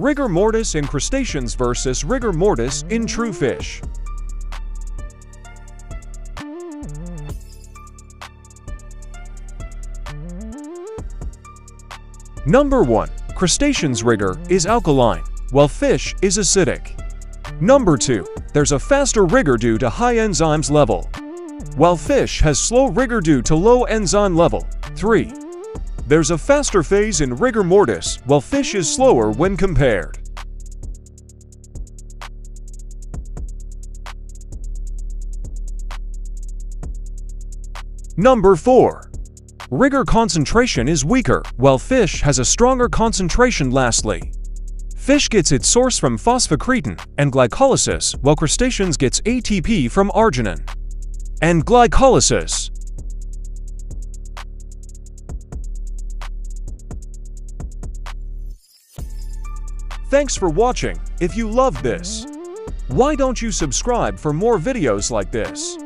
Rigor mortis in crustaceans versus rigor mortis in true fish. Number 1. Crustaceans rigor is alkaline, while fish is acidic. Number 2. There's a faster rigor due to high enzymes level, while fish has slow rigor due to low enzyme level. 3. There's a faster phase in rigor mortis, while fish is slower when compared. Number 4. Rigor concentration is weaker, while fish has a stronger concentration lastly. Fish gets its source from phosphocreatine and glycolysis, while crustaceans gets ATP from arginine and glycolysis. Thanks for watching. If you loved this, why don't you subscribe for more videos like this?